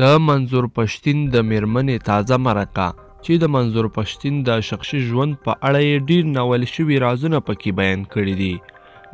د منظور پښتین د میرمنې تازه مرکه چې د منظور پښتین د شخصي ژوند په اړه یې ډیر ناول شوي رازونه پکې بیان کړي دي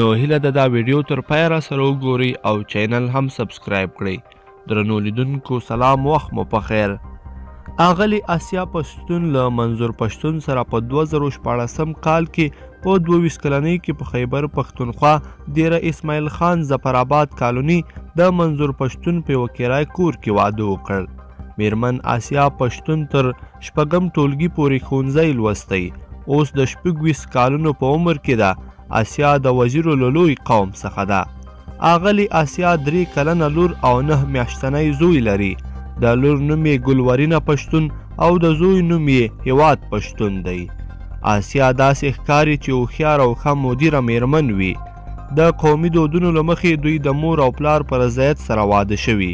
نو هیله ده دا ویډیو تر پایه را سره وګورئ او چینل هم سبسکرایب کړئ درنو لیدونکو سلام وخت مو په خیر اغلی اسیا پښتون له منظور پښتون سره په 2014 کال کې په دوه ویشت کلنۍ کې په خیبر پښتونخوا دیره اسماعیل خان ظفر آباد کالوني د منظور پښتون په یوه کرایه کور کې واده وکړ. میرمن آسیا پښتون تر شپږم ټولګي پورې ښوونځی لوستی، اوس د شپږ ویشت کالونو په عمر کې ده، آسیا د وزیرو له لوی قوم څخه ده. اغلې اسیا درې کلنه لور او نه میاشتنی زوی لري د لور نوم یې ګلورینه پښتون او د زوی نوم یې هیواد پښتون دی آسیا داسې ښکاري چې هوښیار او ښه مدیره میرمن وي د قومي دودونو له مخې دوی د مور او پلار په رضایت سره واده شوي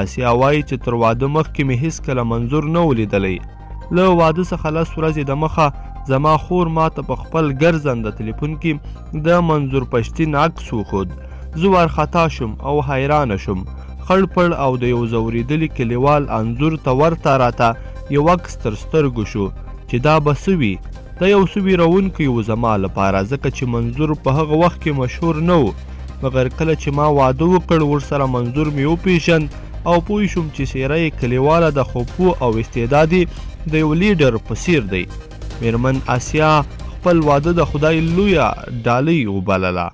آسیا وایي چې تر واده مخکې مې هیڅکله منظور نه و لیدلی له واده څخه لس ورځې د مخه زما خور ما ته په خپل ګرځنده تلیفون کې د منظور پښتین عکس وښود زه وارخطا شوم او حیرانه شوم خړ پړ او د یو ځورېدلي کلیوال انځور ته ورته راته یو عکس تر سترګو شو چې دا به څه وي دا یو څه ویرونکی و زما لپاره ځکه چې منظور په هغه وخت کې مشهور نه و مګر کله چې ما واده وکړ ورسره منظور مې وپیژند او پوه شوم چې څیره یې کلیواله ده خو پوه او استعداد یې د یو لیډر په څیر دی میرمن اسیا خپل واده د خدای لویه ډالۍ وبلله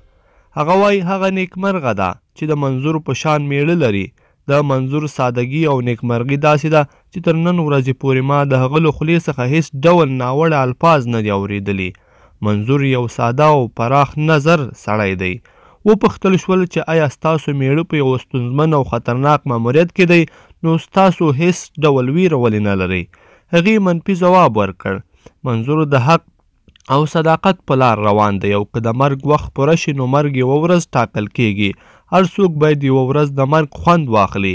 هغه وایي هغه نیکمرغه ده چې د منظور په شان میړه لري د منظور سادګي او نېکمرغي داسې ده چې تر نن ورځې پورې ما د هغه له خولې څخه هېڅ ډول ناوړه الفاظ نه دي اورېدلي. منظور یو ساده او پراخ نظر سړی دی. وپوښتل شول چې ایا ستاسو مېړه په یوه ستونزمن او خطرناک ماموریت کې دی نو ستاسو هېڅ ډول وېره ولې نه لرئ؟ هغې منفي ځواب ورکړ. منظور د حق او صداقت په لار روان دی او که د مرګ وخت پوره شي نو مرګ یوه ورځ ټاکل کېږي، هر څوک باید یوه ورځ د مرګ خوند واخلي.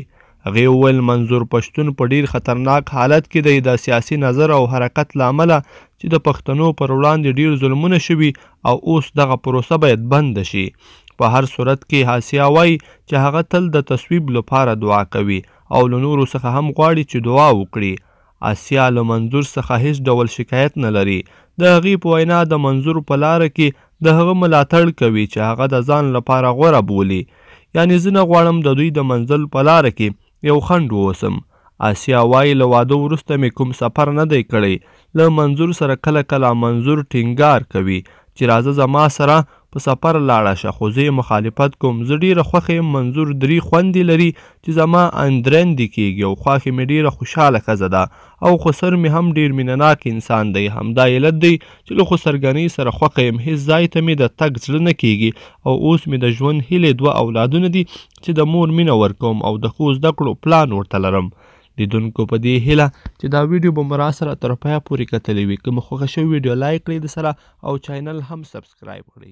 هغې وویل، منظور پشتون په ډېر خطرناک حالت کې دی، د سیاسي نظر او حرکت له امله چې د پښتنو پر وړاندې ډېر ظلمونه شوي او اوس دغه پروسه باید بنده شي. په هر صورت کې حاسیه وايي چې هغه تل د تصویب لپاره دعا کوي او له نورو څخه هم غواړي چې دعا وکړي اسیا له منظور څخه هیڅ ډول شکایت نه لري. د هغې په وینا د منظور په لاره کې د هغه ملاتړ کوي چې هغه د ځان لپاره غوره بولي. یعنې زه نه غواړم د دوی د منزل په لاره کې یو خنډ واوسم. اسیا وايي له واده وروسته مې کوم سفر نه دی کړی. له منظور سره کله کله منظور ټینګار کوي چې راځه زما سره په سفر لاړه شه خو زه یې مخالفت کوم زه ډیره خوښه یم منظور دری خوندې لري چې زما اندرندې کیږي او خواښې مې ډیره خوشحاله ښځه ده او خسر مې هم ډیر مینه ناک انسان دی همدا علت دی چې له خسرګنۍ سره خوښه یم هیڅ ځای ته مې د تګ زړه نه کیږي او اوس مې د ژوند هیلې دوه اولادونه دي چې د مور مینه ورکوم او د ښو زده کړو پلان ورته لرم لیدونکو په دې هیله چې دا ویډیو به مو راسره تر پایه پورې کتلې وي که مو خوښه شوې ویډیو لایک کړئ د سره او چاینل هم سبسکرایب کړئ